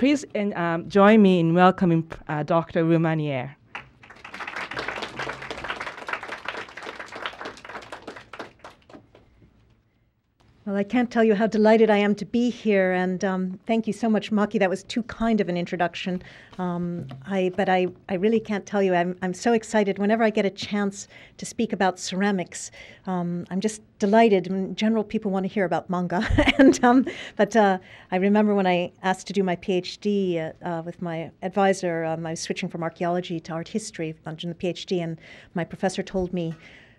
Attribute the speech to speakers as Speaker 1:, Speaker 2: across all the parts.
Speaker 1: Please um, join me in welcoming uh, Dr. Rousmaniere.
Speaker 2: Well, I can't tell you how delighted I am to be here, and um, thank you so much, Maki. That was too kind of an introduction. Um, I, but I, I really can't tell you. I'm, I'm so excited whenever I get a chance to speak about ceramics. Um, I'm just delighted. In general, people want to hear about manga, and um, but uh, I remember when I asked to do my PhD uh, uh, with my advisor, um, I was switching from archaeology to art history on the PhD, and my professor told me.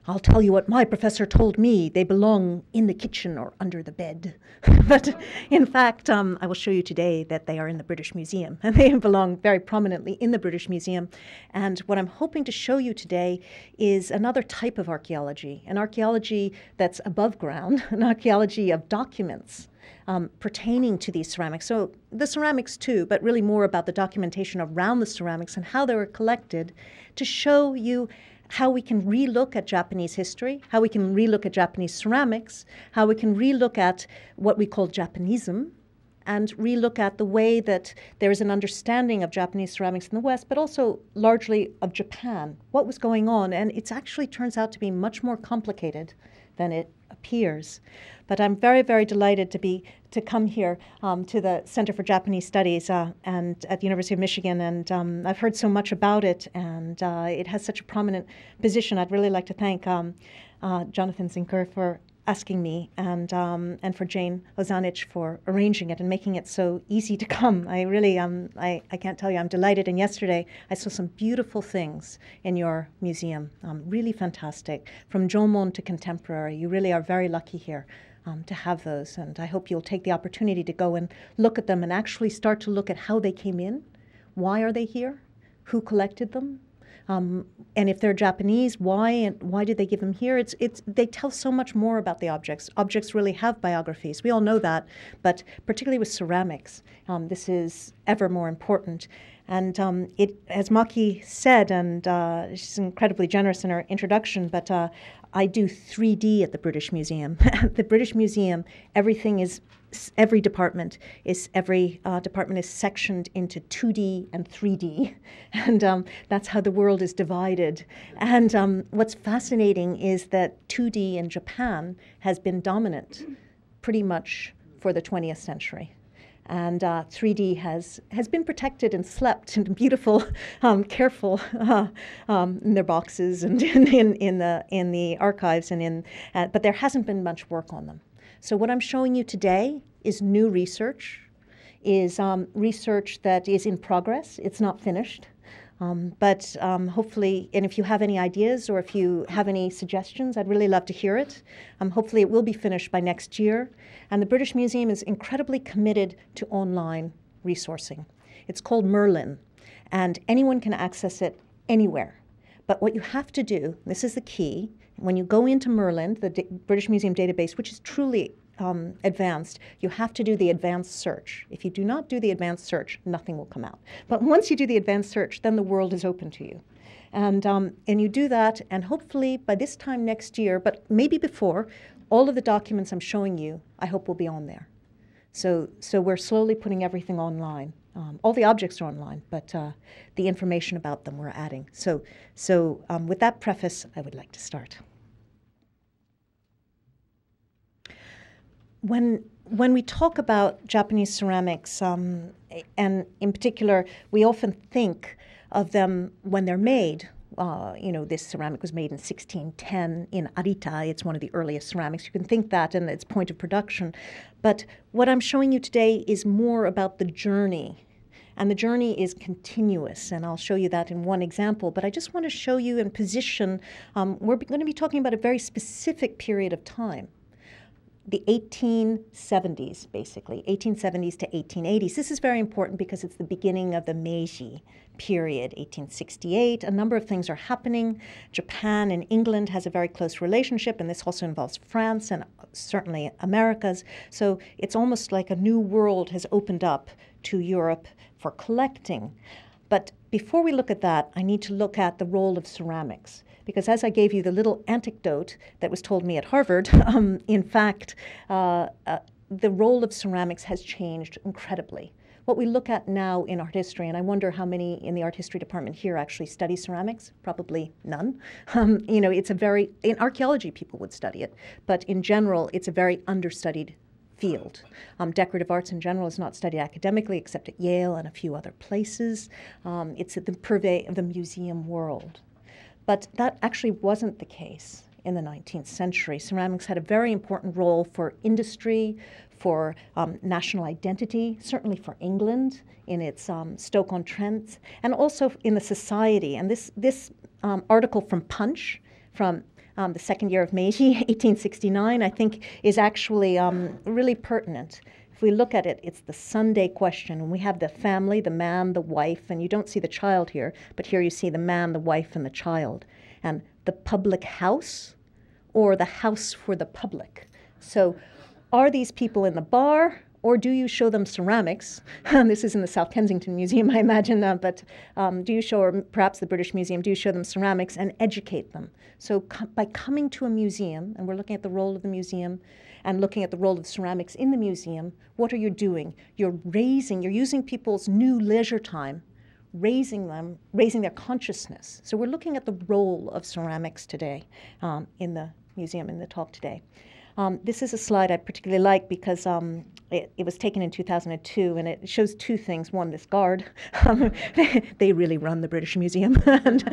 Speaker 2: I'll tell you what my professor told me. They belong in the kitchen or under the bed. but in fact, um, I will show you today that they are in the British Museum, and they belong very prominently in the British Museum. And what I'm hoping to show you today is another type of archaeology, an archaeology that's above ground, an archaeology of documents. Um, pertaining to these ceramics. So, the ceramics too, but really more about the documentation around the ceramics and how they were collected to show you how we can relook at Japanese history, how we can relook at Japanese ceramics, how we can relook at what we call Japanism, and relook at the way that there is an understanding of Japanese ceramics in the West, but also largely of Japan, what was going on. And it actually turns out to be much more complicated than it appears. But I'm very, very delighted to be to come here um, to the Center for Japanese Studies uh, and at the University of Michigan, and um, I've heard so much about it, and uh, it has such a prominent position. I'd really like to thank um, uh, Jonathan Zwicker for asking me and um, and for Jane Ozanich for arranging it and making it so easy to come. I really um I, I can't tell you I'm delighted. And yesterday I saw some beautiful things in your museum, um, really fantastic from Jomon to contemporary. You really are very lucky here. Um, to have those, and I hope you'll take the opportunity to go and look at them and actually start to look at how they came in, why are they here, who collected them, um, and if they're Japanese, why and why did they give them here? It's it's they tell so much more about the objects. Objects really have biographies. We all know that, but particularly with ceramics, um, this is ever more important. And um, it, as Maki said, and uh, she's incredibly generous in her introduction, but uh, I do 3D at the British Museum. the British Museum, everything is every department is every uh, department is sectioned into 2D and 3D, and um, that's how the world is divided. And um, what's fascinating is that 2D in Japan has been dominant, pretty much for the 20th century. And uh, 3D has, has been protected and slept and beautiful, um, careful uh, um, in their boxes and in, in, in, the, in the archives, and in, uh, but there hasn't been much work on them. So what I'm showing you today is new research, is um, research that is in progress. It's not finished. Um, but um, hopefully, and if you have any ideas or if you have any suggestions, I'd really love to hear it. Um, hopefully, it will be finished by next year. And the British Museum is incredibly committed to online resourcing. It's called Merlin, and anyone can access it anywhere. But what you have to do, this is the key, when you go into Merlin, the D- British Museum database, which is truly um, advanced, you have to do the advanced search. If you do not do the advanced search, nothing will come out. But once you do the advanced search, then the world is open to you. And, um, and you do that, and hopefully by this time next year, but maybe before, all of the documents I'm showing you, I hope will be on there. So, so we're slowly putting everything online. Um, all the objects are online, but uh, the information about them we're adding. So, so um, with that preface, I would like to start. when when we talk about Japanese ceramics, um, and in particular, we often think of them when they're made. Uh, you know, this ceramic was made in 1610 in Arita. It's one of the earliest ceramics. You can think that and its point of production. But what I'm showing you today is more about the journey. And the journey is continuous, and I'll show you that in one example. But I just want to show you and position, um, we're going to be talking about a very specific period of time the 1870s, basically, 1870s to 1880s. This is very important because it's the beginning of the Meiji period, 1868. A number of things are happening. Japan and England has a very close relationship, and this also involves France and certainly Americas. So it's almost like a new world has opened up to Europe for collecting. But before we look at that, I need to look at the role of ceramics. Because as I gave you the little anecdote that was told me at Harvard, um, in fact, uh, uh, the role of ceramics has changed incredibly what we look at now in art history, and I wonder how many in the art history department here actually study ceramics. Probably none. Um, you know, it's a very in archaeology people would study it, but in general, it's a very understudied field. Um, decorative arts in general is not studied academically except at Yale and a few other places. Um, it's at the purvey of the museum world. But that actually wasn't the case in the 19th century. Ceramics had a very important role for industry, for um, national identity, certainly for England in its um, Stoke-on-Trent, and also in the society. And this, this um, article from Punch from um, the second year of Meiji, 1869, I think is actually um, really pertinent. If we look at it, it's the Sunday question. And we have the family, the man, the wife, and you don't see the child here, but here you see the man, the wife, and the child. And the public house or the house for the public. So, are these people in the bar or do you show them ceramics? this is in the South Kensington Museum, I imagine, uh, but um, do you show, or perhaps the British Museum, do you show them ceramics and educate them? So, co- by coming to a museum, and we're looking at the role of the museum and looking at the role of ceramics in the museum, what are you doing? You're raising, you're using people's new leisure time raising them, raising their consciousness. So we're looking at the role of ceramics today um, in the museum in the talk today. Um, this is a slide I particularly like because um, it, it, was taken in 2002 and it shows two things. One, this guard. Um, they really run the British Museum. and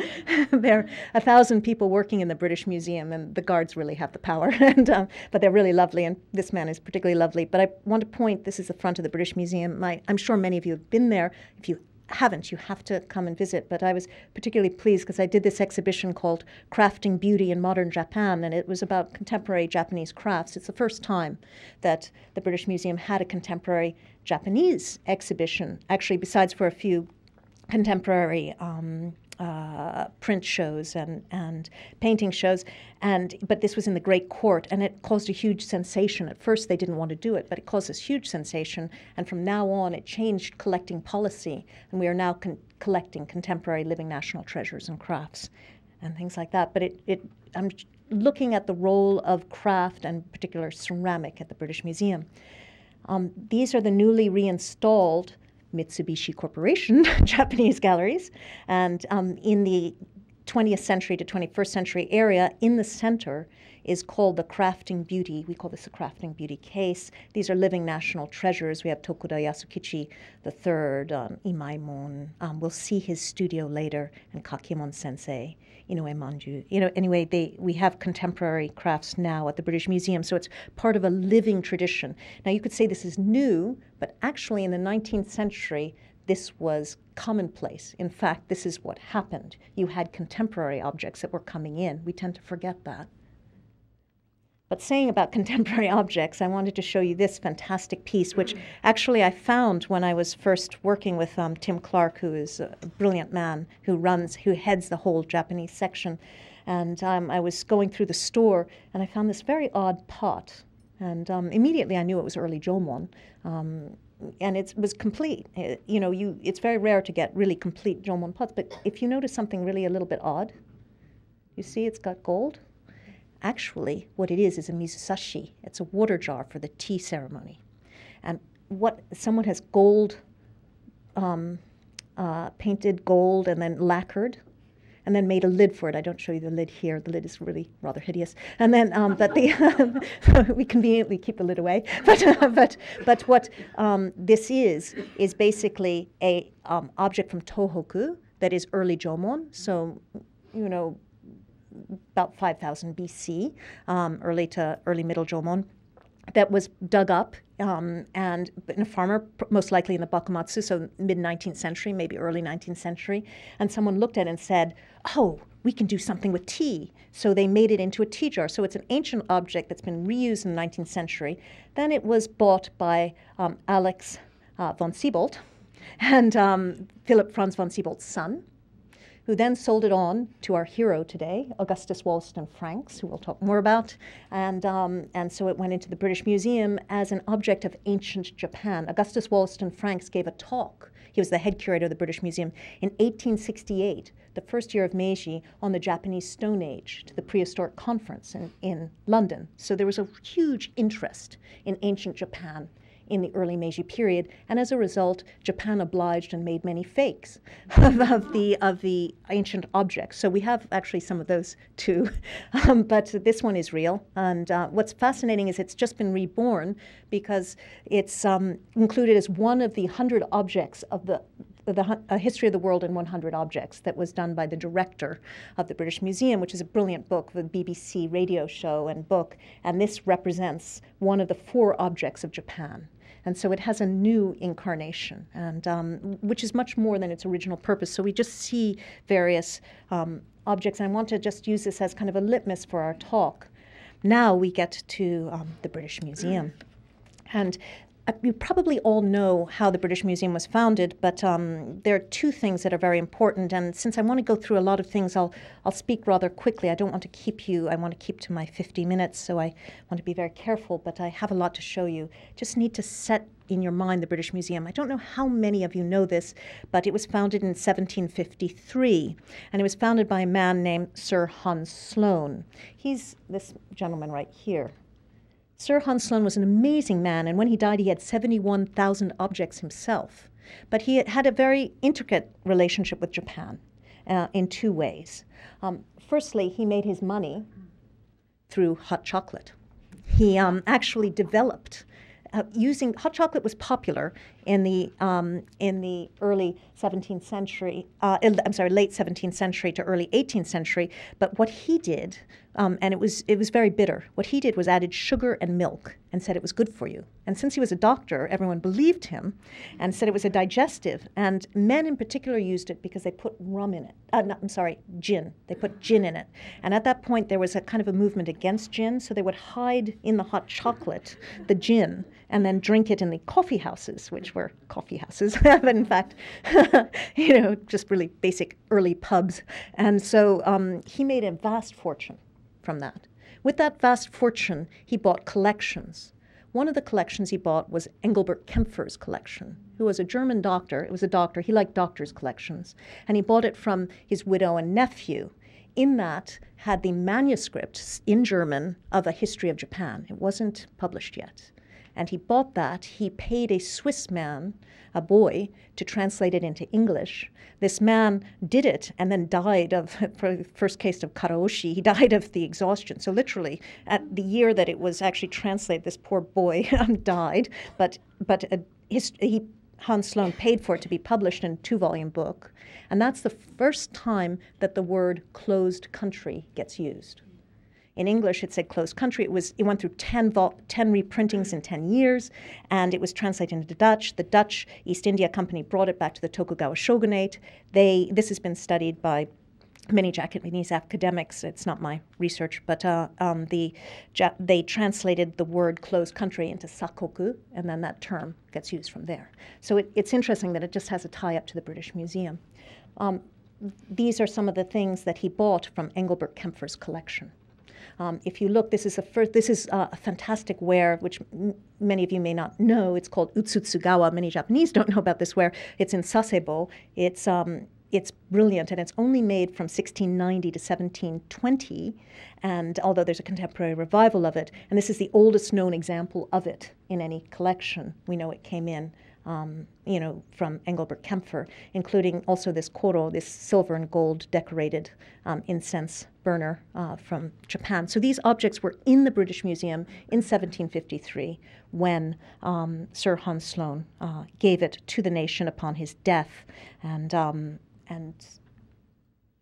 Speaker 2: there are a thousand people working in the British Museum and the guards really have the power. and, um, but they're really lovely and this man is particularly lovely. But I want to point, this is the front of the British Museum. My, I'm sure many of you have been there. If you haven't, you have to come and visit. But I was particularly pleased because I did this exhibition called Crafting Beauty in Modern Japan, and it was about contemporary Japanese crafts. It's the first time that the British Museum had a contemporary Japanese exhibition, actually, besides for a few contemporary um, uh, print shows and, and painting shows. And, but this was in the Great Court, and it caused a huge sensation. At first, they didn't want to do it, but it caused this huge sensation. And from now on, it changed collecting policy, and we are now con- collecting contemporary living national treasures and crafts and things like that. But it, it, I'm looking at the role of craft and particular ceramic at the British Museum. Um, these are the newly reinstalled Mitsubishi Corporation Japanese galleries. And um, in the 20th century to 21st century area, in the center, is called the Crafting Beauty. We call this the Crafting Beauty case. These are living national treasures. We have Tokuda Yasukichi III, um, Imaemon. Um, we'll see his studio later, and Kakiemon Sensei, Inoue Manji. You know, anyway, they, we have contemporary crafts now at the British Museum, so it's part of a living tradition. Now, you could say this is new, but actually in the 19th century, this was commonplace. In fact, this is what happened. You had contemporary objects that were coming in. We tend to forget that. But saying about contemporary objects, I wanted to show you this fantastic piece, which actually I found when I was first working with um, Tim Clark, who is a brilliant man who runs, who heads the whole Japanese section. And um, I was going through the store, and I found this very odd pot. And um, immediately I knew it was early Jomon. Um, and it was complete. It, you know, you, it's very rare to get really complete Jomon pots, but if you notice something really a little bit odd, you see it's got gold Actually, what it is is a mizusashi. It's a water jar for the tea ceremony. And what someone has gold, um, uh, painted gold and then lacquered, and then made a lid for it. I don't show you the lid here. The lid is really rather hideous. And then, um, but the we conveniently keep the lid away. But uh, but but what um, this is is basically a um, object from Tohoku that is early Jomon. So you know about 5000 BC, um, early to early middle Jomon, that was dug up um, and in a farmer, most likely in the Bakumatsu, so mid 19th century, maybe early 19th century, and someone looked at it and said, "Oh, we can do something with tea." So they made it into a tea jar. So it's an ancient object that's been reused in the 19th century. Then it was bought by um, Alex uh, von Siebold and um, Philip Franz von Siebold's son who then sold it on to our hero today, Augustus Wollaston Franks, who we'll talk more about. And, um, and so it went into the British Museum as an object of ancient Japan. Augustus Wollaston Franks gave a talk. He was the head curator of the British Museum in 1868, the first year of Meiji, on the Japanese Stone Age to the prehistoric conference in, in London. So there was a huge interest in ancient Japan in the early Meiji period, and as a result, Japan obliged and made many fakes of, of the of the ancient objects. So we have actually some of those too, um, but this one is real. And uh, what's fascinating is it's just been reborn because it's um, included as one of the hundred objects of the the History of the World in 100 Objects that was done by the director of the British Museum, which is a brilliant book, the BBC radio show and book. And this represents one of the four objects of Japan. And so it has a new incarnation, and um, which is much more than its original purpose. So we just see various um, objects. And I want to just use this as kind of a litmus for our talk. Now we get to um, the British Museum. And you probably all know how the British Museum was founded, but um, there are two things that are very important. And since I want to go through a lot of things, I'll I'll speak rather quickly. I don't want to keep you. I want to keep to my 50 minutes, so I want to be very careful. But I have a lot to show you. Just need to set in your mind the British Museum. I don't know how many of you know this, but it was founded in 1753, and it was founded by a man named Sir Hans Sloane. He's this gentleman right here. Sir Hans Sloane was an amazing man, and when he died, he had 71,000 objects himself. But he had a very intricate relationship with Japan uh, in two ways. Um, firstly, he made his money through hot chocolate. He um, actually developed uh, using hot chocolate was popular in the um, in the early 17th century. Uh, I'm sorry, late 17th century to early 18th century. But what he did, um, and it was it was very bitter. What he did was added sugar and milk and said it was good for you. And since he was a doctor, everyone believed him, and said it was a digestive. And men in particular used it because they put rum in it. Uh, no, I'm sorry, gin. They put gin in it. And at that point, there was a kind of a movement against gin, so they would hide in the hot chocolate the gin and then drink it in the coffee houses, which were coffee houses, but in fact, you know, just really basic early pubs. And so um, he made a vast fortune from that. With that vast fortune, he bought collections. One of the collections he bought was Engelbert Kaempfer's collection, who was a German doctor. It was a doctor. He liked doctors' collections. And he bought it from his widow and nephew. In that had the manuscript in German of a history of Japan. It wasn't published yet and he bought that. He paid a Swiss man, a boy, to translate it into English. This man did it and then died of, the first case of karoshi, he died of the exhaustion. So, literally, at the year that it was actually translated, this poor boy died. But, but uh, his, he Hans Sloane paid for it to be published in a two volume book. And that's the first time that the word closed country gets used. In English, it said closed country. It was it went through 10, vol- 10 reprintings in 10 years, and it was translated into Dutch. The Dutch East India Company brought it back to the Tokugawa shogunate. They this has been studied by many Japanese academics. It's not my research, but uh, um, the ja- they translated the word "closed country" into sakoku, and then that term gets used from there. So it, it's interesting that it just has a tie up to the British Museum. Um, these are some of the things that he bought from Engelbert Kaempfer's collection. Um, if you look, this is a first, this is uh, a fantastic ware, which m- many of you may not know. It's called Utsutsugawa. Many Japanese don't know about this ware. It's in Sasebo. It's um, it's brilliant, and it's only made from 1690 to 1720. And although there's a contemporary revival of it, and this is the oldest known example of it in any collection, we know it came in um, you know, from Engelbert Kaempfer, including also this koro, this silver and gold decorated um, incense burner uh, from Japan. So these objects were in the British Museum in 1753 when um, Sir Hans Sloane uh, gave it to the nation upon his death, and um, and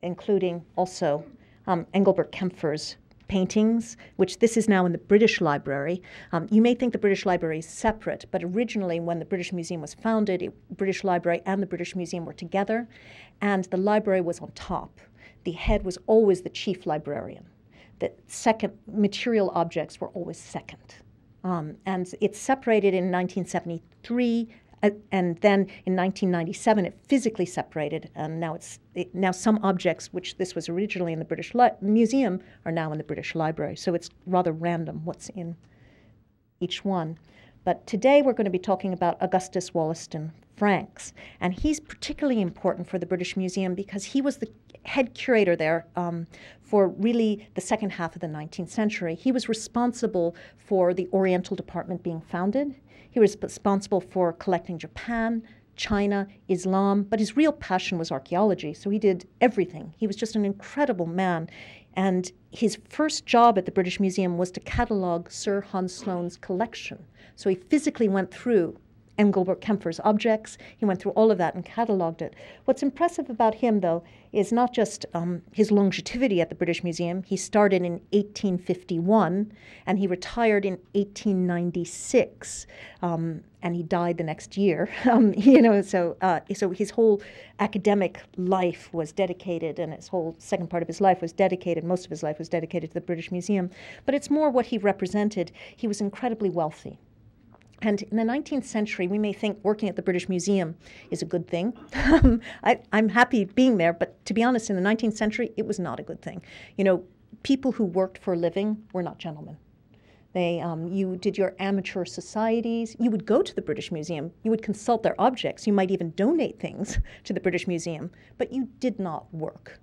Speaker 2: including also um, Engelbert Kaempfer's paintings, which this is now in the British Library. Um, you may think the British Library is separate, but originally, when the British Museum was founded, it, British Library and the British Museum were together, and the library was on top. The head was always the chief librarian. The second material objects were always second. Um, and it's separated in 1973 uh, and then in 1997, it physically separated, and now it's it, now some objects, which this was originally in the British Li- Museum, are now in the British Library. So it's rather random what's in each one. But today we're going to be talking about Augustus Wollaston Franks, and he's particularly important for the British Museum because he was the head curator there um, for really the second half of the 19th century. He was responsible for the Oriental Department being founded. He was responsible for collecting Japan, China, Islam, but his real passion was archaeology, so he did everything. He was just an incredible man. And his first job at the British Museum was to catalogue Sir Hans Sloane's collection. So he physically went through Engelbert Kaempfer's objects. He went through all of that and catalogued it. What's impressive about him, though, is not just um, his longevity at the British Museum. He started in 1851 and he retired in 1896. Um, and he died the next year. Um, you know, so uh, so his whole academic life was dedicated, and his whole second part of his life was dedicated. Most of his life was dedicated to the British Museum. But it's more what he represented. He was incredibly wealthy. And in the 19th century, we may think working at the British Museum is a good thing. I, am happy being there, but to be honest, in the 19th century, it was not a good thing. You know, people who worked for a living were not gentlemen. They, um, you did your amateur societies. You would go to the British Museum. You would consult their objects. You might even donate things to the British Museum, but you did not work.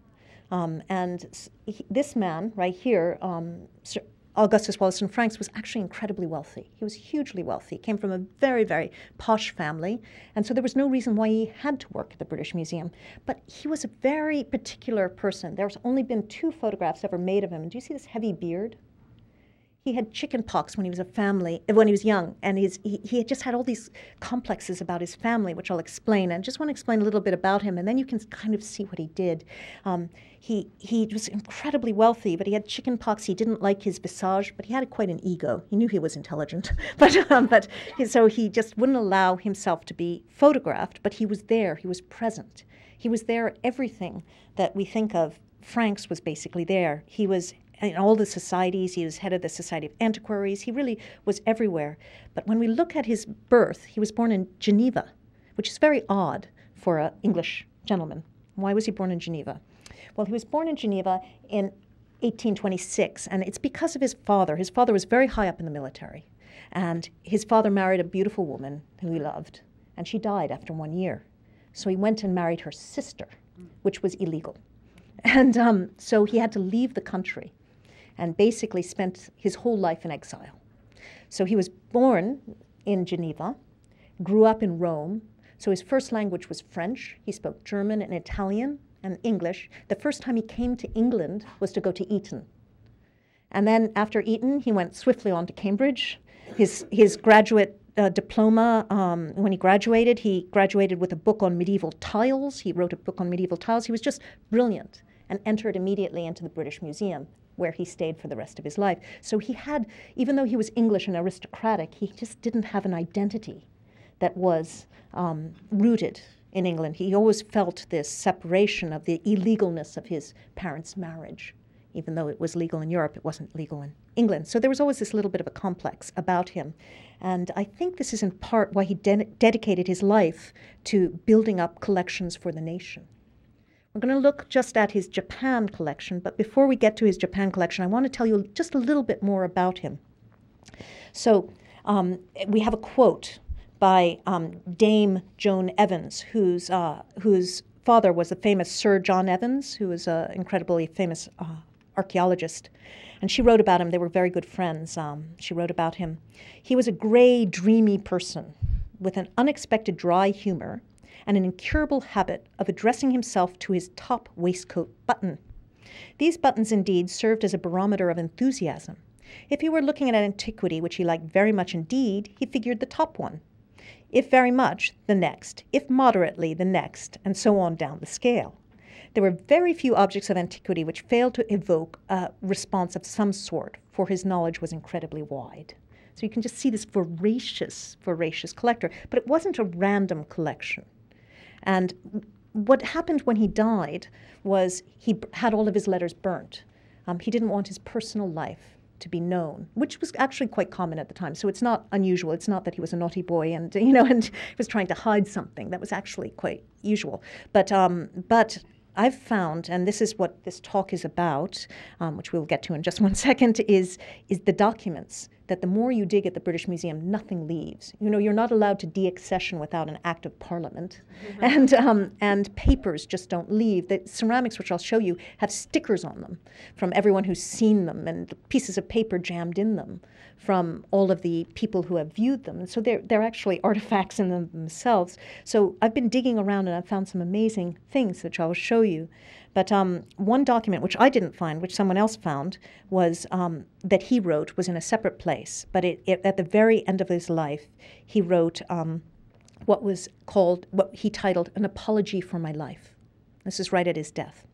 Speaker 2: Um, and he, this man right here, um, Sir Augustus Wollaston Franks was actually incredibly wealthy. He was hugely wealthy, came from a very, very posh family, and so there was no reason why he had to work at the British Museum. But he was a very particular person. There's only been two photographs ever made of him. Do you see this heavy beard? He had chicken pox when he was a family when he was young and he's, he, he just had all these complexes about his family which i'll explain. And just want to explain a little bit about him and then you can kind of see what he did. Um, he, he was incredibly wealthy but he had chicken pox. He didn't like his visage but he had quite an ego. He knew he was intelligent but, um, but so he just wouldn't allow himself to be photographed but he was there. He was present. He was there everything that we think of. Franks was basically there. He was in all the societies. He was head of the Society of Antiquaries. He really was everywhere. But when we look at his birth, he was born in Geneva, which is very odd for an English gentleman. Why was he born in Geneva? Well, he was born in Geneva in 1826, and it's because of his father. His father was very high up in the military, and his father married a beautiful woman who he loved, and she died after one year. So he went and married her sister, which was illegal. And um, so he had to leave the country and basically spent his whole life in exile. So he was born in Geneva, grew up in Rome. So his first language was French. He spoke German and Italian and English. The first time he came to England was to go to Eton. And then after Eton, he went swiftly on to Cambridge. His, his graduate uh, diploma, um, when he graduated, he graduated with a book on medieval tiles. He wrote a book on medieval tiles. He was just brilliant and entered immediately into the British Museum where he stayed for the rest of his life. So he had, even though he was English and aristocratic, he just didn't have an identity that was um, rooted in England. He always felt this separation of the illegalness of his parents' marriage. Even though it was legal in Europe, it wasn't legal in England. So there was always this little bit of a complex about him. And I think this is in part why he de- dedicated his life to building up collections for the nation. We're going to look just at his Japan collection, but before we get to his Japan collection, I want to tell you just a little bit more about him. So um, we have a quote by um, Dame Joan Evans, whose, uh, whose father was the famous Sir John Evans, who was an incredibly famous uh, archaeologist. And she wrote about him. They were very good friends. Um, she wrote about him. He was a gray, dreamy person with an unexpected dry humor and an incurable habit of addressing himself to his top waistcoat button. These buttons indeed served as a barometer of enthusiasm. If he were looking at an antiquity which he liked very much indeed, he figured the top one. If very much, the next. If moderately, the next, and so on down the scale. There were very few objects of antiquity which failed to evoke a response of some sort, for his knowledge was incredibly wide. So you can just see this voracious, voracious collector. But it wasn't a random collection. And what happened when he died was he had all of his letters burnt. Um, he didn't want his personal life to be known, which was actually quite common at the time. So it's not unusual. It's not that he was a naughty boy and you know and was trying to hide something. That was actually quite usual. But um, but I've found, and this is what this talk is about, um, which we'll get to in just one second, is is the documents that the more you dig at the British Museum, nothing leaves. You know, you're not allowed to deaccession without an act of parliament, mm-hmm. and um, and papers just don't leave. The ceramics, which I'll show you, have stickers on them from everyone who's seen them, and pieces of paper jammed in them from all of the people who have viewed them. And so they're they're actually artifacts in them themselves. So I've been digging around and I've found some amazing things which I will show you. But um, one document which I didn't find, which someone else found, was um, that he wrote was in a separate place. But it, it, at the very end of his life, he wrote um, what was called, what he titled, An Apology for My Life. This is right at his death.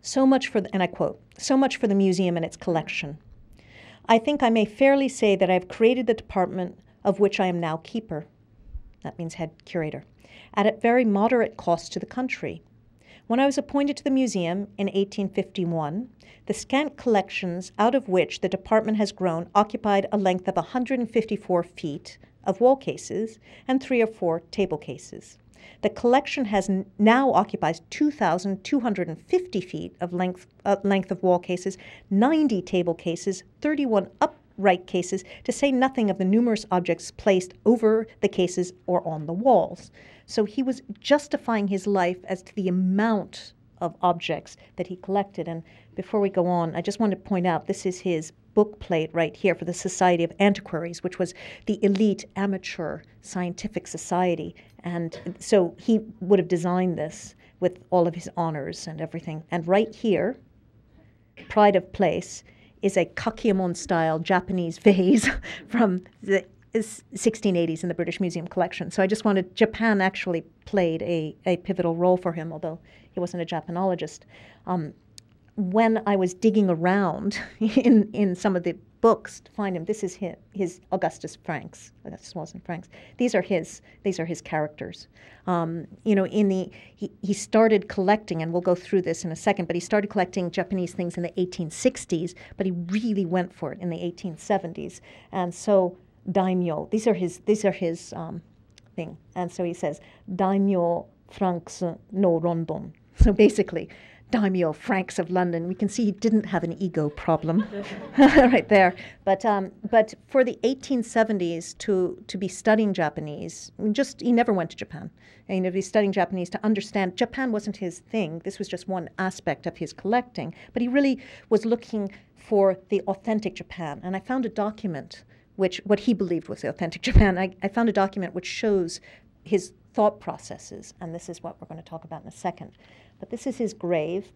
Speaker 2: So much for, the, and I quote, so much for the museum and its collection. I think I may fairly say that I have created the department of which I am now keeper. That means head curator. At a very moderate cost to the country when I was appointed to the museum in 1851, the scant collections out of which the department has grown occupied a length of 154 feet of wall cases and three or four table cases. The collection has now occupies 2,250 feet of length, uh, length of wall cases, 90 table cases, 31 upright cases, to say nothing of the numerous objects placed over the cases or on the walls. So he was justifying his life as to the amount of objects that he collected. And before we go on, I just want to point out this is his book plate right here for the Society of Antiquaries, which was the elite amateur scientific society. And so he would have designed this with all of his honors and everything. And right here, pride of place, is a Kakiemon style Japanese vase from the 1680s in the British Museum collection. So I just wanted, Japan actually played a, a pivotal role for him, although he wasn't a Japanologist. Um, when I was digging around in, in some of the books to find him, this is his, his Augustus Franks, Augustus Walton Franks. These are his, these are his characters. Um, you know, in the, he, he started collecting, and we'll go through this in a second, but he started collecting Japanese things in the 1860s, but he really went for it in the 1870s. And so daimyo. These are his. These are his um, thing. And so he says daimyo Franks no Rondon. So basically, daimyo franks of London. We can see he didn't have an ego problem, right there. But um, but for the 1870s to to be studying Japanese, just he never went to Japan. And to be studying Japanese to understand Japan wasn't his thing. This was just one aspect of his collecting. But he really was looking for the authentic Japan. And I found a document which what he believed was the authentic Japan. I, I found a document which shows his thought processes, and this is what we're going to talk about in a second. But this is his grave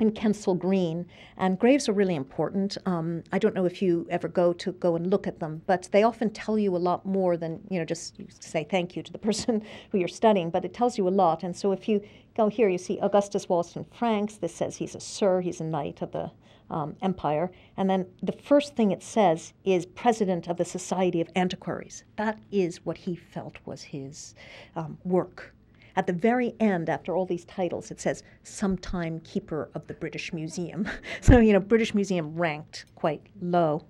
Speaker 2: in Kensal Green, and graves are really important. Um, I don't know if you ever go to go and look at them, but they often tell you a lot more than you know just say thank you to the person who you're studying. But it tells you a lot, and so if you go here, you see Augustus Wollaston Franks. This says he's a sir, he's a knight of the um, empire. And then the first thing it says is president of the Society of Antiquaries. That is what he felt was his um, work. At the very end, after all these titles, it says sometime keeper of the British Museum. so, you know, British Museum ranked quite low.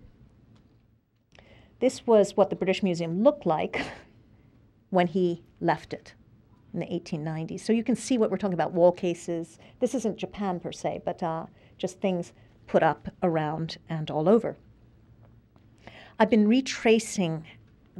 Speaker 2: This was what the British Museum looked like when he left it in the 1890s. So you can see what we're talking about wall cases. This isn't Japan per se, but uh, just things put up around and all over. I've been retracing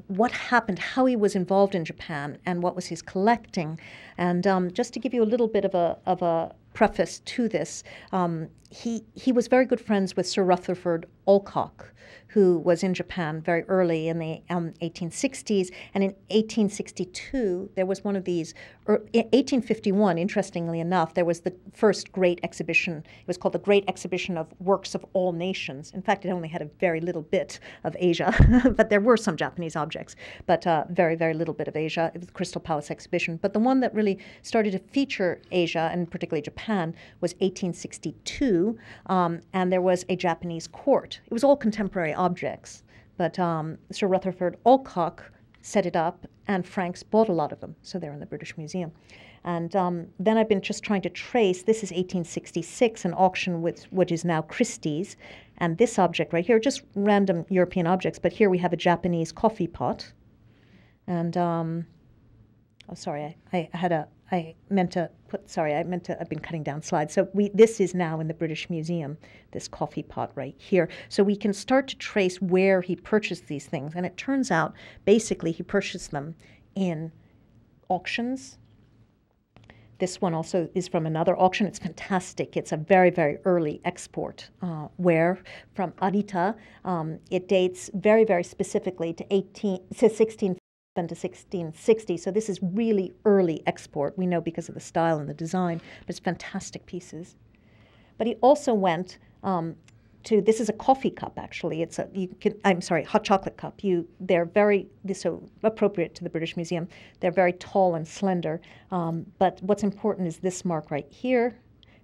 Speaker 2: what happened, how he was involved in Japan, and what was his collecting. And um, just to give you a little bit of a, of a preface to this, um, he, he was very good friends with Sir Rutherford Alcock, who was in Japan very early in the um, 1860s. And in 1862, there was one of these, or 1851, interestingly enough, there was the first great exhibition. It was called the Great Exhibition of Works of All Nations. In fact, it only had a very little bit of Asia, but there were some Japanese objects, but uh, very, very little bit of Asia. It was the Crystal Palace exhibition. But the one that really started to feature Asia, and particularly Japan, was 1862, um, and there was a Japanese court. It was all contemporary objects. But um, Sir Rutherford Alcock set it up, and Franks bought a lot of them, so they're in the British Museum. And um, then I've been just trying to trace. This is 1866, an auction with what is now Christie's, and this object right here, just random European objects, but here we have a Japanese coffee pot, and um, oh, sorry, I, I had a I meant to put, sorry, I meant to, I've been cutting down slides. So we, this is now in the British Museum, this coffee pot right here. So we can start to trace where he purchased these things. And it turns out, basically, he purchased them in auctions. This one also is from another auction. It's fantastic. It's a very, very early export uh, ware from Arita. Um, it dates very, very specifically to 18, to 16 to 1660. So this is really early export. We know because of the style and the design, but it's fantastic pieces. But he also went um, to this is a coffee cup actually. It's a you can I'm sorry hot chocolate cup. You they're very so appropriate to the British Museum. They're very tall and slender. Um, but what's important is this mark right here.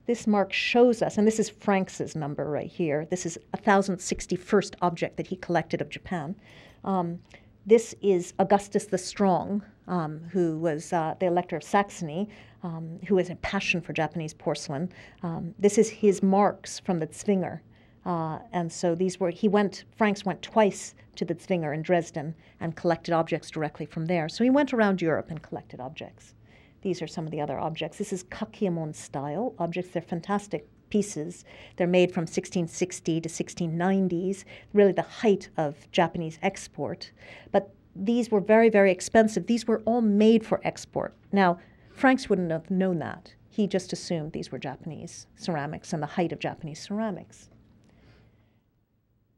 Speaker 2: This mark shows us, and this is Franks's number right here. This is a 1061st object that he collected of Japan. Um, this is Augustus the Strong, um, who was uh, the Elector of Saxony, um, who has a passion for Japanese porcelain. Um, this is his marks from the Zwinger. Uh, and so these were, he went, Franks went twice to the Zwinger in Dresden and collected objects directly from there. So he went around Europe and collected objects. These are some of the other objects. This is Kakiemon style objects. They're fantastic pieces. They're made from 1660 to 1690s, really the height of Japanese export. But these were very, very expensive. These were all made for export. Now, Franks wouldn't have known that. He just assumed these were Japanese ceramics and the height of Japanese ceramics.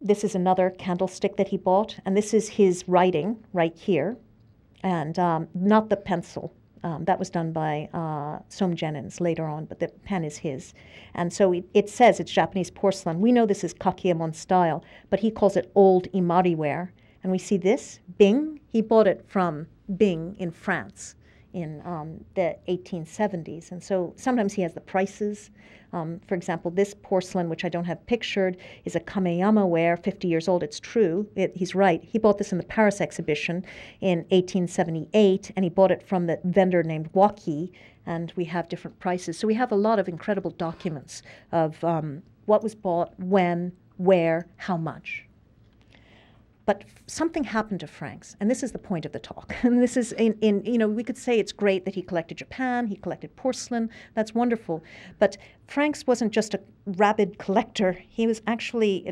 Speaker 2: This is another candlestick that he bought, and this is his writing right here, and um, not the pencil, um, that was done by uh, Jenyns later on, but the pen is his. And so it, it, says it's Japanese porcelain. We know this is Kakiemon style, but he calls it old Imari ware. And we see this, Bing. He bought it from Bing in France in um, the 1870s. And so sometimes he has the prices. Um, for example, this porcelain, which I don't have pictured, is a Kameyama ware, 50 years old. It's true. It, he's right. He bought this in the Paris exhibition in 1878, and he bought it from the vendor named Waki, and we have different prices. So we have a lot of incredible documents of um, what was bought, when, where, how much. But something happened to Franks, and this is the point of the talk. And this is in, in, you know, we could say it's great that he collected Japan, he collected porcelain, that's wonderful. But Franks wasn't just a rabid collector, he was actually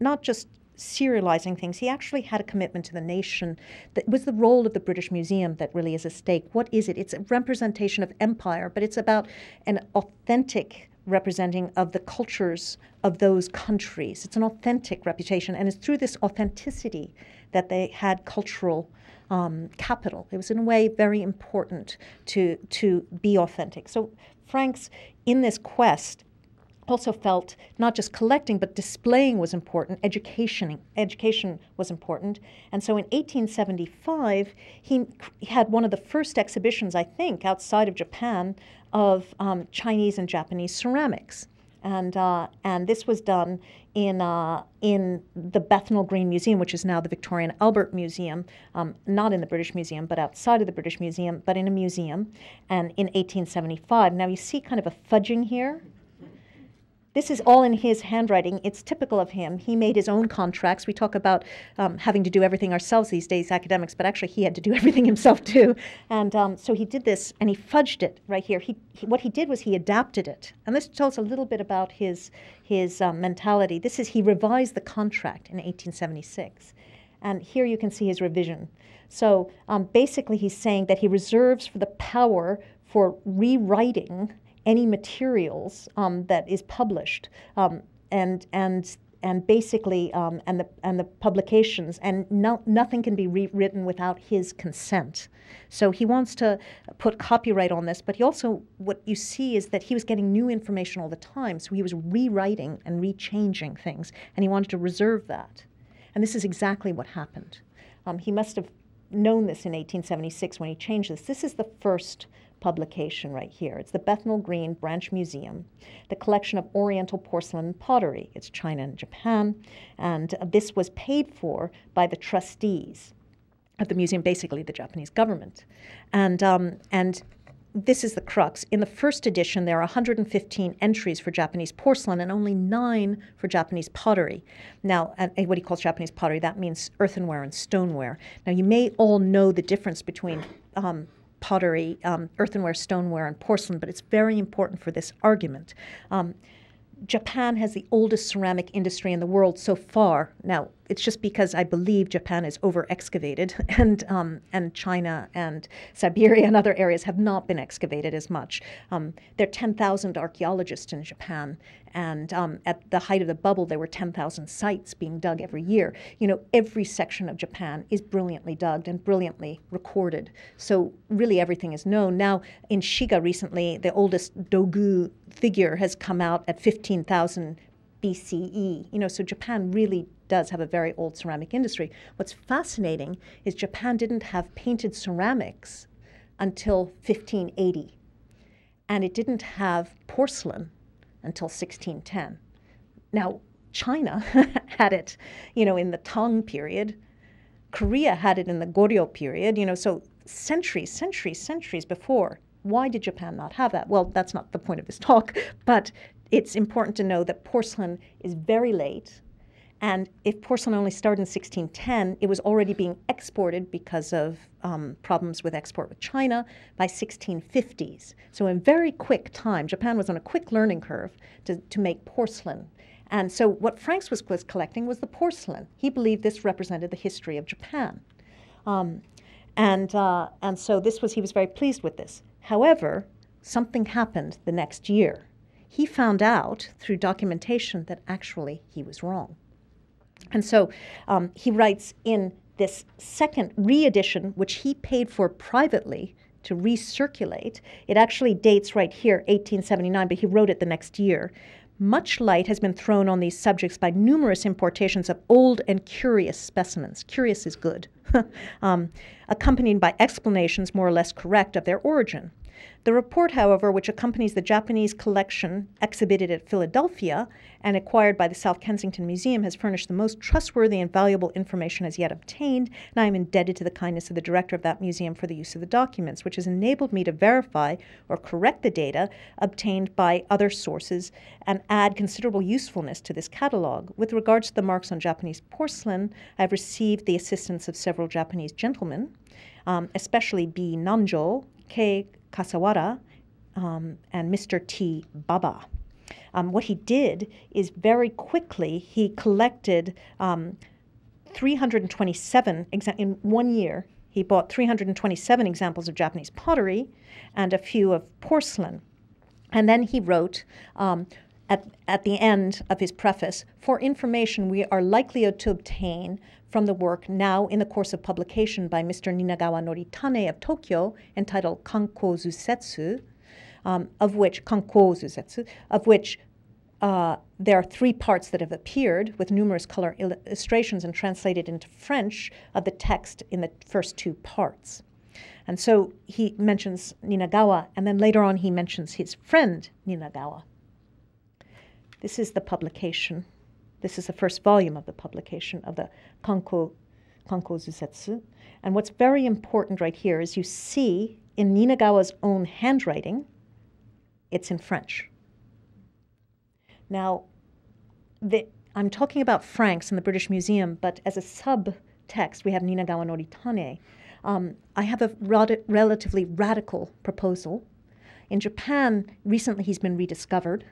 Speaker 2: not just serializing things. He actually had a commitment to the nation. That was the role of the British Museum that really is at stake. What is it? It's a representation of empire, but it's about an authentic representing of the cultures of those countries. It's an authentic reputation, and it's through this authenticity that they had cultural um, capital. It was, in a way, very important to, to be authentic. So, Franks, in this quest, also felt not just collecting but displaying was important education education was important and so in 1875 he had one of the first exhibitions i think outside of japan of um, Chinese and Japanese ceramics. And, uh, and this was done in, uh, in the Bethnal Green Museum, which is now the Victoria and Albert Museum, um, not in the British Museum, but outside of the British Museum, but in a museum, and in 1875. Now you see kind of a fudging here this is all in his handwriting. It's typical of him. He made his own contracts. We talk about um, having to do everything ourselves these days, academics, but actually he had to do everything himself too. And um, so he did this and he fudged it right here. He, he, what he did was he adapted it. And this tells a little bit about his, his um, mentality. This is, he revised the contract in 1876. And here you can see his revision. So um, basically, he's saying that he reserves for the power for rewriting any materials um, that is published um, and and and basically um, and the and the publications and no, nothing can be rewritten without his consent. So he wants to put copyright on this, but he also what you see is that he was getting new information all the time. So he was rewriting and rechanging things, and he wanted to reserve that. And this is exactly what happened. Um, he must have known this in 1876 when he changed this. This is the first publication right here. It's the Bethnal Green Branch Museum, the collection of Oriental porcelain and pottery. It's China and Japan, and this was paid for by the trustees of the museum, basically the Japanese government. And, um, and this is the crux. In the first edition, there are 115 entries for Japanese porcelain and only nine for Japanese pottery. Now, what he calls Japanese pottery, that means earthenware and stoneware. Now, you may all know the difference between um, pottery, um, earthenware, stoneware, and porcelain, but it's very important for this argument. Um, Japan has the oldest ceramic industry in the world so far. Now, it's just because I believe Japan is over excavated, and um, and China and Siberia and other areas have not been excavated as much. Um, there are 10,000 archaeologists in Japan, and um, at the height of the bubble, there were 10,000 sites being dug every year. You know, every section of Japan is brilliantly dug and brilliantly recorded. So really, everything is known now. In Shiga recently, the oldest dogu figure has come out at 15,000 BCE. You know, so Japan really does have a very old ceramic industry. What's fascinating is Japan didn't have painted ceramics until 1580, and it didn't have porcelain until 1610. Now, China had it, you know, in the Tang period. Korea had it in the Goryeo period, you know, so centuries, centuries, centuries before. Why did Japan not have that? Well, that's not the point of this talk, but it's important to know that porcelain is very late. And if porcelain only started in 1610, it was already being exported because of um, problems with export with China by 1650s. So in very quick time, Japan was on a quick learning curve to, to make porcelain. And so what Franks was, was collecting was the porcelain. He believed this represented the history of Japan. Um, and, uh, and so this was, he was very pleased with this. However, something happened the next year he found out through documentation that actually he was wrong. And so um, he writes in this second reedition, which he paid for privately to recirculate. It actually dates right here, 1879, but he wrote it the next year. Much light has been thrown on these subjects by numerous importations of old and curious specimens. Curious is good, um, accompanied by explanations more or less correct of their origin. The report, however, which accompanies the Japanese collection exhibited at Philadelphia and acquired by the South Kensington Museum, has furnished the most trustworthy and valuable information as yet obtained, and I am indebted to the kindness of the director of that museum for the use of the documents, which has enabled me to verify or correct the data obtained by other sources and add considerable usefulness to this catalog. With regards to the marks on Japanese porcelain, I have received the assistance of several Japanese gentlemen, um, especially B. Nanjo, K. Kasawara um, and Mr. T. Baba. Um, what he did is very quickly he collected um, 327 exa- in one year. He bought 327 examples of Japanese pottery and a few of porcelain. And then he wrote um, at, at the end of his preface For information we are likely to obtain from the work now in the course of publication by Mr. Ninagawa Noritane of Tokyo entitled Kanko Zusetsu, um, of which Kanko Zusetsu, of which uh, there are three parts that have appeared with numerous color illustrations and translated into French of the text in the first two parts. And so he mentions Ninagawa, and then later on he mentions his friend Ninagawa. This is the publication this is the first volume of the publication of the Kanko, Kanko Zusetsu. And what's very important right here is you see in Ninagawa's own handwriting, it's in French. Now, the, I'm talking about Franks in the British Museum, but as a subtext, we have Ninagawa Noritane. Um, I have a rad- relatively radical proposal. In Japan, recently he's been rediscovered,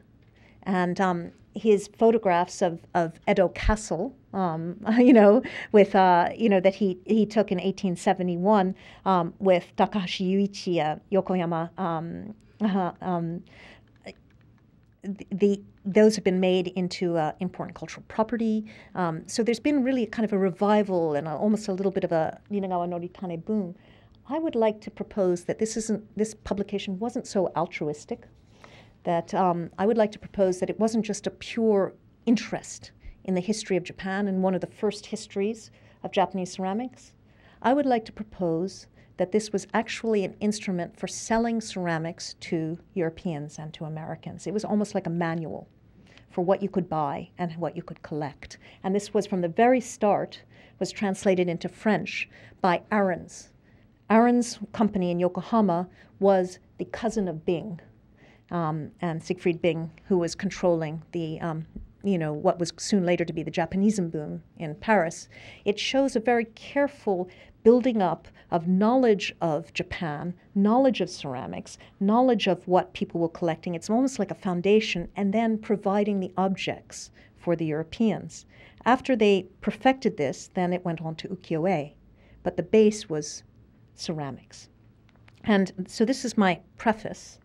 Speaker 2: and um, his photographs of, of Edo Castle, um, you know, with uh, you know that he he took in 1871 um, with Takahashi Yuichi uh, Yokoyama. Uh, the those have been made into uh, important cultural property. Um, so there's been really kind of a revival and a, almost a little bit of a Ninagawa Noritane boom. I would like to propose that this isn't this publication wasn't so altruistic that um, I would like to propose that it wasn't just a pure interest in the history of Japan and one of the first histories of Japanese ceramics. I would like to propose that this was actually an instrument for selling ceramics to Europeans and to Americans. It was almost like a manual for what you could buy and what you could collect. And this was from the very start was translated into French by Ahrens. Ahrens company in Yokohama was the cousin of Bing, um, and Siegfried Bing, who was controlling the um, you know, what was soon later to be the Japanism boom in Paris. It shows a very careful building up of knowledge of Japan, knowledge of ceramics, knowledge of what people were collecting. It's almost like a foundation, and then providing the objects for the Europeans. After they perfected this, then it went on to ukiyo-e, but the base was ceramics. And so this is my preface.